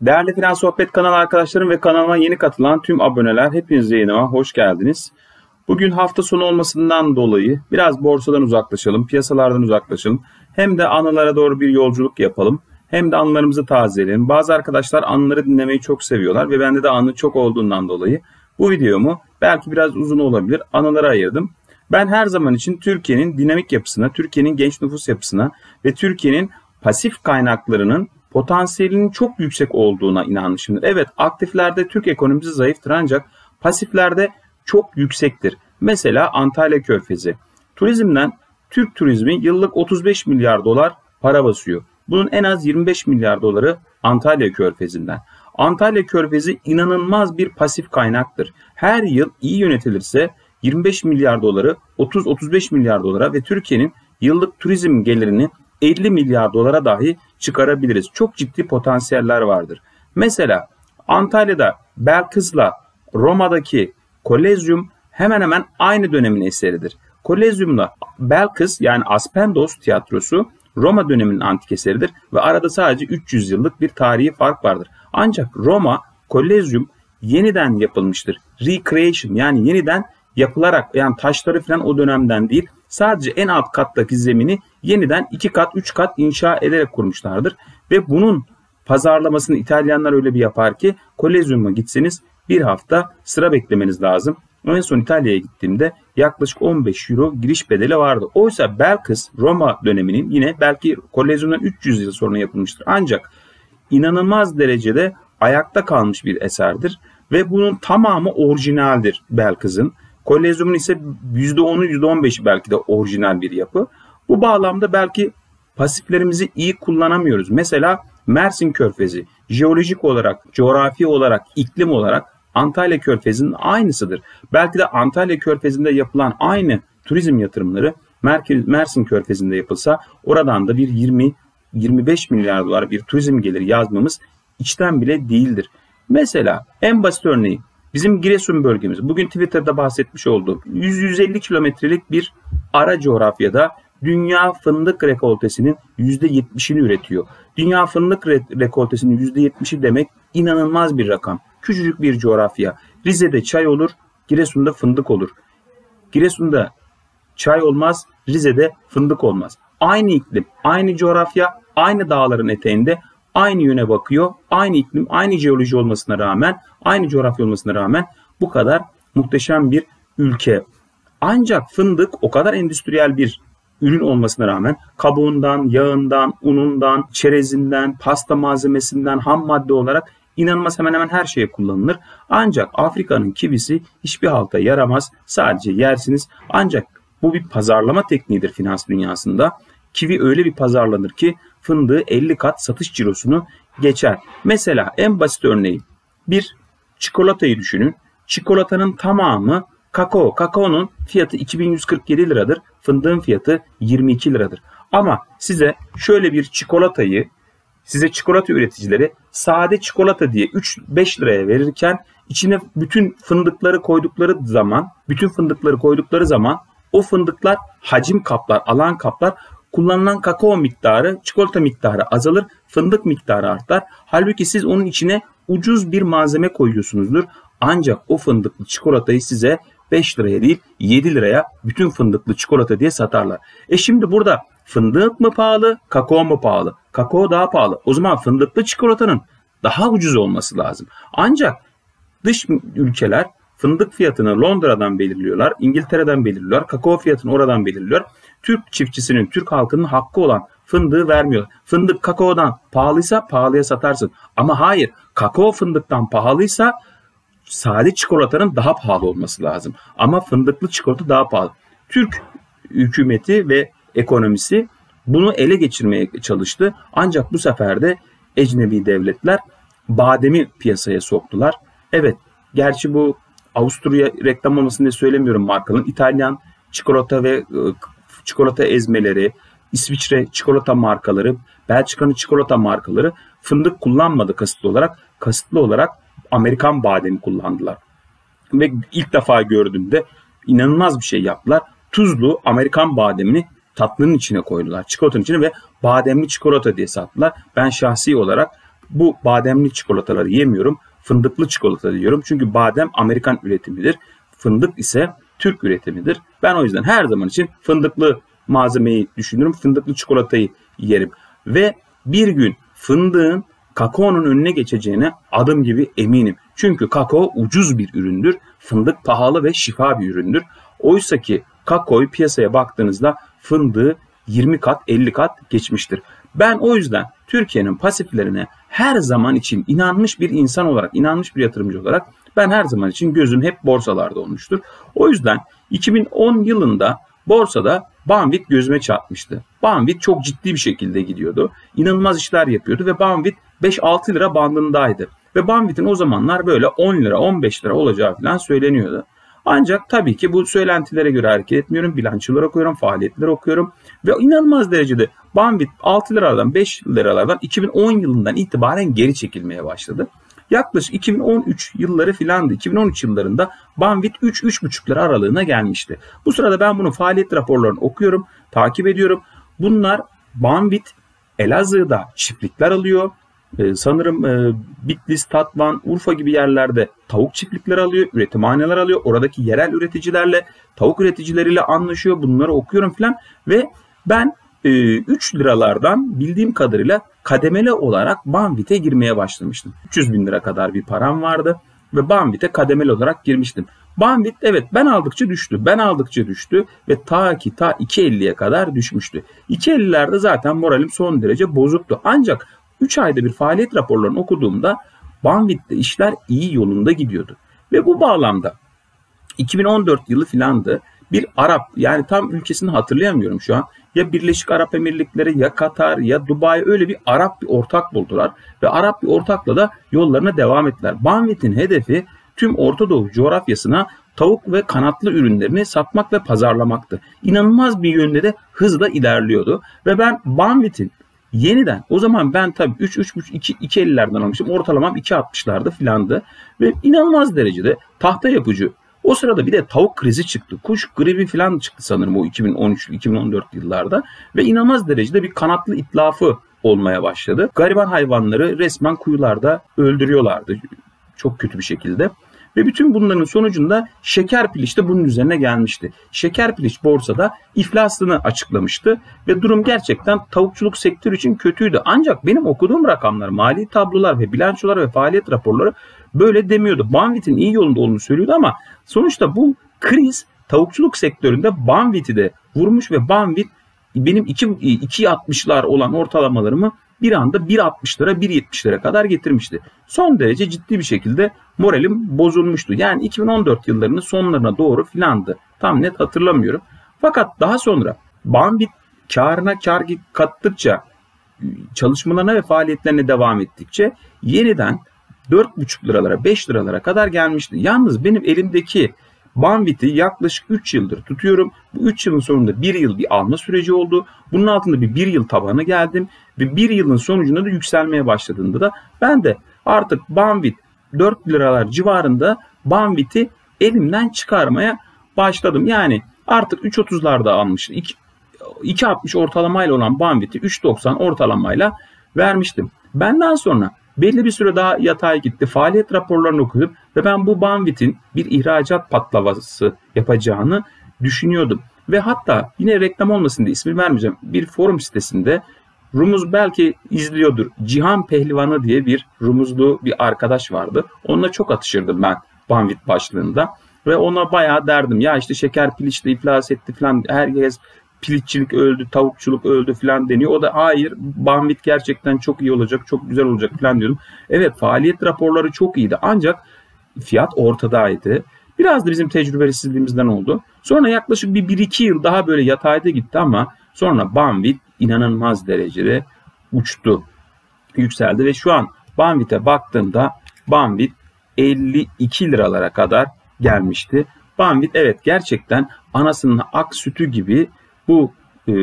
Değerli Finans Sohbet kanalı arkadaşlarım ve kanalıma yeni katılan tüm aboneler hepiniz yayınıma hoş geldiniz. Bugün hafta sonu olmasından dolayı biraz borsadan uzaklaşalım, piyasalardan uzaklaşalım. Hem de anılara doğru bir yolculuk yapalım. Hem de anılarımızı tazeleyelim. Bazı arkadaşlar anıları dinlemeyi çok seviyorlar ve bende de anı çok olduğundan dolayı bu videomu belki biraz uzun olabilir anılara ayırdım. Ben her zaman için Türkiye'nin dinamik yapısına, Türkiye'nin genç nüfus yapısına ve Türkiye'nin pasif kaynaklarının potansiyelinin çok yüksek olduğuna inanmışımdır. Evet aktiflerde Türk ekonomisi zayıftır ancak pasiflerde çok yüksektir. Mesela Antalya Körfezi. Turizmden Türk turizmi yıllık 35 milyar dolar para basıyor. Bunun en az 25 milyar doları Antalya Körfezi'nden. Antalya Körfezi inanılmaz bir pasif kaynaktır. Her yıl iyi yönetilirse 25 milyar doları 30-35 milyar dolara ve Türkiye'nin yıllık turizm gelirini 50 milyar dolara dahi çıkarabiliriz. Çok ciddi potansiyeller vardır. Mesela Antalya'da Belkıs'la Roma'daki Kolezyum hemen hemen aynı dönemin eseridir. Kolezyum'la Belkıs yani Aspendos tiyatrosu Roma döneminin antik eseridir ve arada sadece 300 yıllık bir tarihi fark vardır. Ancak Roma, Kolezyum yeniden yapılmıştır. Recreation yani yeniden yapılarak yani taşları falan o dönemden değil sadece en alt kattaki zemini yeniden iki kat üç kat inşa ederek kurmuşlardır. Ve bunun pazarlamasını İtalyanlar öyle bir yapar ki Kolezyum'a gitseniz bir hafta sıra beklemeniz lazım. En son İtalya'ya gittiğimde yaklaşık 15 euro giriş bedeli vardı. Oysa Belkıs Roma döneminin yine belki Kolezyum'dan 300 yıl sonra yapılmıştır. Ancak inanılmaz derecede ayakta kalmış bir eserdir ve bunun tamamı orijinaldir Belkıs'ın. Kolezyumun ise %10'u %15'i belki de orijinal bir yapı. Bu bağlamda belki pasiflerimizi iyi kullanamıyoruz. Mesela Mersin Körfezi jeolojik olarak, coğrafi olarak, iklim olarak Antalya Körfezi'nin aynısıdır. Belki de Antalya Körfezi'nde yapılan aynı turizm yatırımları Mersin Körfezi'nde yapılsa oradan da bir 20 25 milyar dolar bir turizm geliri yazmamız içten bile değildir. Mesela en basit örneği bizim Giresun bölgemiz. Bugün Twitter'da bahsetmiş olduğum 100-150 kilometrelik bir ara coğrafyada dünya fındık rekoltesinin %70'ini üretiyor. Dünya fındık rekoltesinin %70'i demek inanılmaz bir rakam. Küçücük bir coğrafya. Rize'de çay olur, Giresun'da fındık olur. Giresun'da çay olmaz, Rize'de fındık olmaz. Aynı iklim, aynı coğrafya, aynı dağların eteğinde aynı yöne bakıyor. Aynı iklim, aynı jeoloji olmasına rağmen, aynı coğrafya olmasına rağmen bu kadar muhteşem bir ülke. Ancak fındık o kadar endüstriyel bir ürün olmasına rağmen kabuğundan, yağından, unundan, çerezinden, pasta malzemesinden, ham madde olarak inanılmaz hemen hemen her şeye kullanılır. Ancak Afrika'nın kivisi hiçbir halta yaramaz. Sadece yersiniz. Ancak bu bir pazarlama tekniğidir finans dünyasında. Kivi öyle bir pazarlanır ki fındığı 50 kat satış cirosunu geçer. Mesela en basit örneği bir çikolatayı düşünün. Çikolatanın tamamı kakao. Kakaonun fiyatı 2147 liradır. Fındığın fiyatı 22 liradır. Ama size şöyle bir çikolatayı size çikolata üreticileri sade çikolata diye 3-5 liraya verirken içine bütün fındıkları koydukları zaman, bütün fındıkları koydukları zaman o fındıklar hacim kaplar, alan kaplar kullanılan kakao miktarı, çikolata miktarı azalır, fındık miktarı artar. Halbuki siz onun içine ucuz bir malzeme koyuyorsunuzdur. Ancak o fındıklı çikolatayı size 5 liraya değil 7 liraya bütün fındıklı çikolata diye satarlar. E şimdi burada fındık mı pahalı, kakao mu pahalı? Kakao daha pahalı. O zaman fındıklı çikolatanın daha ucuz olması lazım. Ancak dış ülkeler fındık fiyatını Londra'dan belirliyorlar, İngiltere'den belirliyorlar, kakao fiyatını oradan belirliyor. Türk çiftçisinin, Türk halkının hakkı olan fındığı vermiyor. Fındık kakaodan pahalıysa pahalıya satarsın. Ama hayır, kakao fındıktan pahalıysa sade çikolatanın daha pahalı olması lazım. Ama fındıklı çikolata daha pahalı. Türk hükümeti ve ekonomisi bunu ele geçirmeye çalıştı. Ancak bu sefer de ecnebi devletler bademi piyasaya soktular. Evet, gerçi bu Avusturya reklam olmasını söylemiyorum markanın. İtalyan çikolata ve ıı, çikolata ezmeleri, İsviçre çikolata markaları, Belçika'nın çikolata markaları fındık kullanmadı kasıtlı olarak. Kasıtlı olarak Amerikan bademi kullandılar. Ve ilk defa gördüğümde inanılmaz bir şey yaptılar. Tuzlu Amerikan bademini tatlının içine koydular. Çikolatanın içine ve bademli çikolata diye sattılar. Ben şahsi olarak bu bademli çikolataları yemiyorum. Fındıklı çikolata yiyorum. Çünkü badem Amerikan üretimidir. Fındık ise Türk üretimidir. Ben o yüzden her zaman için fındıklı malzemeyi düşünürüm. Fındıklı çikolatayı yerim. Ve bir gün fındığın kakaonun önüne geçeceğine adım gibi eminim. Çünkü kakao ucuz bir üründür. Fındık pahalı ve şifa bir üründür. Oysa ki kakaoyu piyasaya baktığınızda fındığı 20 kat 50 kat geçmiştir. Ben o yüzden Türkiye'nin pasiflerine her zaman için inanmış bir insan olarak, inanmış bir yatırımcı olarak ben her zaman için gözüm hep borsalarda olmuştur. O yüzden 2010 yılında borsada Banvit gözüme çarpmıştı. Banvit çok ciddi bir şekilde gidiyordu. İnanılmaz işler yapıyordu ve Banvit 5-6 lira bandındaydı. Ve Banvit'in o zamanlar böyle 10 lira 15 lira olacağı falan söyleniyordu. Ancak tabii ki bu söylentilere göre hareket etmiyorum. Bilançolar okuyorum, faaliyetler okuyorum. Ve inanılmaz derecede Banvit 6 liralardan 5 liralardan 2010 yılından itibaren geri çekilmeye başladı. Yaklaşık 2013 yılları filandı. 2013 yıllarında Banvit 3-3,5 lira aralığına gelmişti. Bu sırada ben bunun faaliyet raporlarını okuyorum, takip ediyorum. Bunlar Banvit Elazığ'da çiftlikler alıyor. Ee, sanırım e, Bitlis, Tatvan, Urfa gibi yerlerde tavuk çiftlikleri alıyor, üretimhaneler alıyor. Oradaki yerel üreticilerle, tavuk üreticileriyle anlaşıyor. Bunları okuyorum filan ve ben 3 e, liralardan bildiğim kadarıyla kademeli olarak Banvit'e girmeye başlamıştım. 300 bin lira kadar bir param vardı ve Banvit'e kademeli olarak girmiştim. Banvit evet ben aldıkça düştü. Ben aldıkça düştü ve ta ki ta 2.50'ye kadar düşmüştü. 2.50'lerde zaten moralim son derece bozuktu. Ancak 3 ayda bir faaliyet raporlarını okuduğumda Banvit'te işler iyi yolunda gidiyordu. Ve bu bağlamda 2014 yılı filandı bir Arap yani tam ülkesini hatırlayamıyorum şu an. Ya Birleşik Arap Emirlikleri ya Katar ya Dubai öyle bir Arap bir ortak buldular. Ve Arap bir ortakla da yollarına devam ettiler. Banvit'in hedefi tüm Orta Doğu coğrafyasına tavuk ve kanatlı ürünlerini satmak ve pazarlamaktı. İnanılmaz bir yönde de hızla ilerliyordu. Ve ben Banvit'in yeniden o zaman ben tabii 3 3,5 2 2.50'lerden almışım. Ortalamam 2.60'larda filandı. Ve inanılmaz derecede tahta yapıcı o sırada bir de tavuk krizi çıktı. Kuş gribi falan çıktı sanırım o 2013-2014 yıllarda. Ve inanılmaz derecede bir kanatlı itlafı olmaya başladı. Gariban hayvanları resmen kuyularda öldürüyorlardı. Çok kötü bir şekilde. Ve bütün bunların sonucunda şeker piliç de bunun üzerine gelmişti. Şeker piliç borsada iflasını açıklamıştı ve durum gerçekten tavukçuluk sektörü için kötüydü. Ancak benim okuduğum rakamlar, mali tablolar ve bilançolar ve faaliyet raporları böyle demiyordu. Banvit'in iyi yolunda olduğunu söylüyordu ama sonuçta bu kriz tavukçuluk sektöründe Banvit'i de vurmuş ve Banvit benim 2.60'lar olan ortalamalarımı bir anda 1.60'lara 1.70'lere kadar getirmişti. Son derece ciddi bir şekilde moralim bozulmuştu. Yani 2014 yıllarının sonlarına doğru filandı. Tam net hatırlamıyorum. Fakat daha sonra Banvit karına kar kattıkça çalışmalarına ve faaliyetlerine devam ettikçe yeniden 4,5 liralara 5 liralara kadar gelmişti. Yalnız benim elimdeki Banvit'i yaklaşık 3 yıldır tutuyorum. Bu 3 yılın sonunda 1 yıl bir alma süreci oldu. Bunun altında bir 1 yıl tabanı geldim. Ve 1 yılın sonucunda da yükselmeye başladığında da ben de artık Banvit 4 liralar civarında Banvit'i elimden çıkarmaya başladım. Yani artık 3.30'larda almıştım. 2.60 ortalamayla olan Banvit'i 3.90 ortalamayla vermiştim. Benden sonra belli bir süre daha yatay gitti. Faaliyet raporlarını okudum ve ben bu Banvit'in bir ihracat patlaması yapacağını düşünüyordum. Ve hatta yine reklam olmasın diye ismi vermeyeceğim. Bir forum sitesinde Rumuz belki izliyordur. Cihan Pehlivanı diye bir Rumuzlu bir arkadaş vardı. Onunla çok atışırdım ben Banvit başlığında. Ve ona bayağı derdim ya işte şeker piliçle iflas etti falan herkes piliççilik öldü, tavukçuluk öldü falan deniyor. O da hayır Banvit gerçekten çok iyi olacak, çok güzel olacak falan diyordum. Evet faaliyet raporları çok iyiydi ancak fiyat ortadaydı. Biraz da bizim tecrübesizliğimizden oldu. Sonra yaklaşık bir 1-2 yıl daha böyle yatayda gitti ama sonra Banvit inanılmaz derecede uçtu, yükseldi ve şu an Banvit'e baktığımda Banvit 52 liralara kadar gelmişti. Banvit evet gerçekten anasının ak sütü gibi bu e,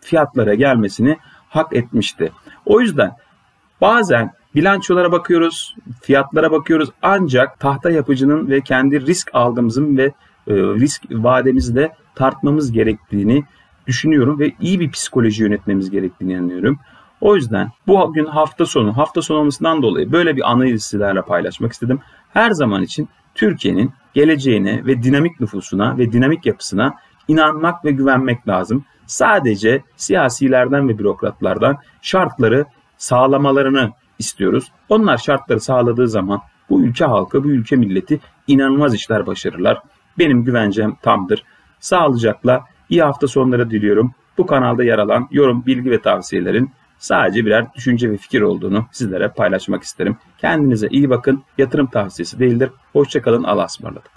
fiyatlara gelmesini hak etmişti. O yüzden bazen bilançolara bakıyoruz, fiyatlara bakıyoruz ancak tahta yapıcının ve kendi risk algımızın ve e, risk vademizi de tartmamız gerektiğini düşünüyorum ve iyi bir psikoloji yönetmemiz gerektiğini inanıyorum. O yüzden bu gün hafta sonu, hafta sonu olmasından dolayı böyle bir anıyı sizlerle paylaşmak istedim. Her zaman için Türkiye'nin geleceğine ve dinamik nüfusuna ve dinamik yapısına inanmak ve güvenmek lazım. Sadece siyasilerden ve bürokratlardan şartları sağlamalarını istiyoruz. Onlar şartları sağladığı zaman bu ülke halkı, bu ülke milleti inanılmaz işler başarırlar. Benim güvencem tamdır. Sağlıcakla iyi hafta sonları diliyorum. Bu kanalda yer alan yorum, bilgi ve tavsiyelerin sadece birer düşünce ve fikir olduğunu sizlere paylaşmak isterim. Kendinize iyi bakın. Yatırım tavsiyesi değildir. Hoşçakalın. Allah'a ısmarladık.